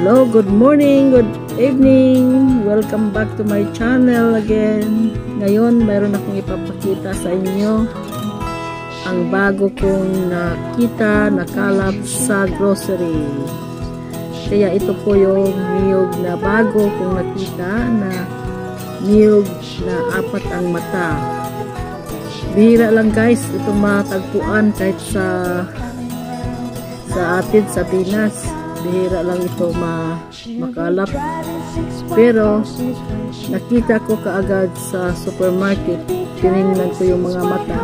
Hello, good morning, good evening. Welcome back to my channel again. Ngayon, mayroon akong ipapakita sa inyo ang bago kong nakita, nakalap sa grocery. Kaya ito po yung niyog na bago kong nakita na niyog na apat ang mata. Bihira lang guys itong matagpuan kahit sa sa atin sa Pinas bihira lang ito ma makalap. Pero nakita ko kaagad sa supermarket. Tinignan ko yung mga mata.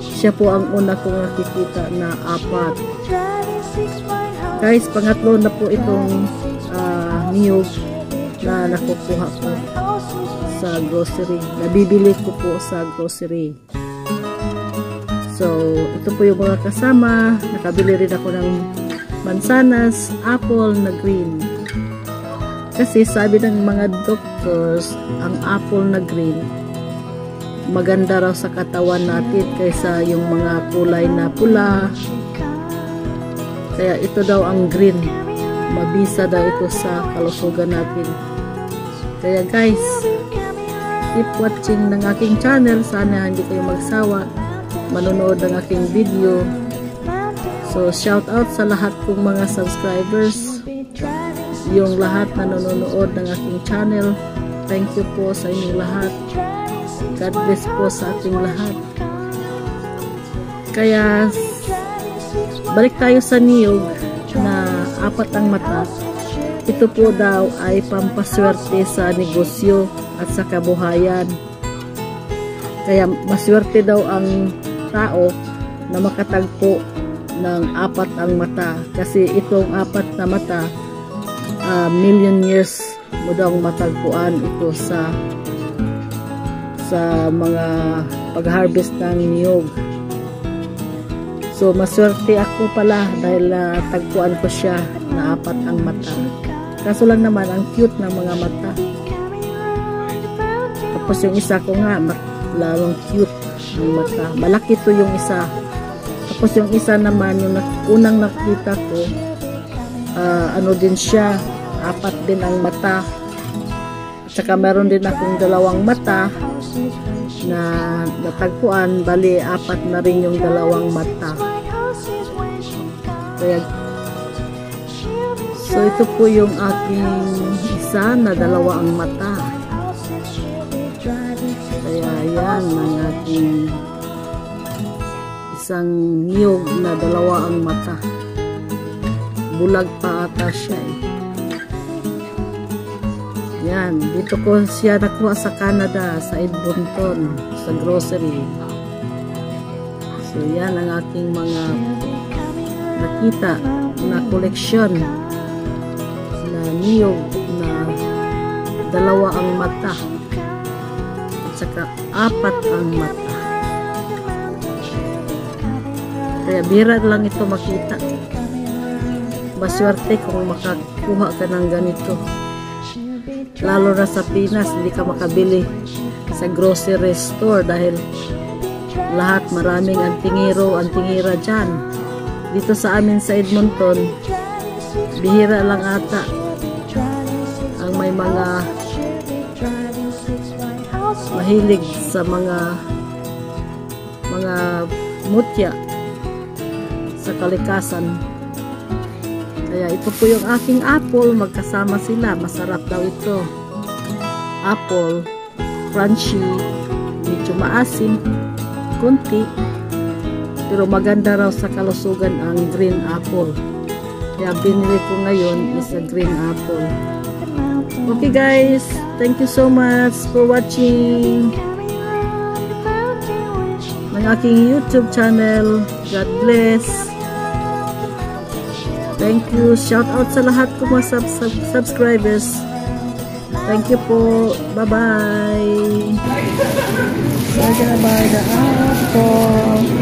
Siya po ang una kong nakikita na apat. Guys pangatlo na po itong uh, niyog na nakukuha ko sa grocery. Nabibili ko po sa grocery. So ito po yung mga kasama. Nakabili rin ako ng mansanas, apple na green. Kasi sabi ng mga doctors, ang apple na green, maganda raw sa katawan natin kaysa yung mga kulay na pula. Kaya ito daw ang green. Mabisa daw ito sa kalusugan natin. Kaya guys, keep watching ng aking channel. Sana hindi kayo magsawa manonood ng aking video So, shout out sa lahat kong mga subscribers. Yung lahat na nanonood ng aking channel. Thank you po sa inyong lahat. God bless po sa ating lahat. Kaya, balik tayo sa niyog na apat ang mata. Ito po daw ay pampaswerte sa negosyo at sa kabuhayan. Kaya maswerte daw ang tao na makatagpo ng apat ang mata. Kasi itong apat na mata uh, million years mo daw matagpuan ito sa sa mga pag-harvest ng niyog. So maswerte ako pala dahil uh, tagpuan ko siya na apat ang mata. Kaso lang naman ang cute ng mga mata. Tapos yung isa ko nga lalong cute ang mata. Malaki to yung isa tapos yung isa naman, yung unang nakita ko, uh, ano din siya, apat din ang mata. At saka meron din akong dalawang mata na natagpuan, bali apat na rin yung dalawang mata. Kaya, so ito po yung aking isa na dalawa ang mata. Kaya yan ang aking isang niyog na dalawa ang mata. Bulag pa ata siya eh. Yan, dito ko siya nakuha sa Canada, sa Edmonton, sa grocery. So yan ang aking mga nakita na koleksyon na niyog na dalawa ang mata at saka apat ang mata. Kaya bira lang ito makita. Maswerte kung makakuha ka ng ganito. Lalo na sa Pinas, hindi ka makabili sa grocery store dahil lahat maraming antingiro, antingira dyan. Dito sa amin sa Edmonton, bihira lang ata ang may mga mahilig sa mga mga mutya sa kalikasan. Kaya ito po yung aking apple. Magkasama sila. Masarap daw ito. Apple. Crunchy. Medyo maasim. Kunti. Pero maganda raw sa kalusugan ang green apple. Kaya binili ko ngayon is a green apple. Okay guys. Thank you so much for watching ng aking YouTube channel. God bless. Thank you. Shout out sa lahat ko mga sub sub subscribers. Thank you po. Bye-bye. I'm gonna buy the apple.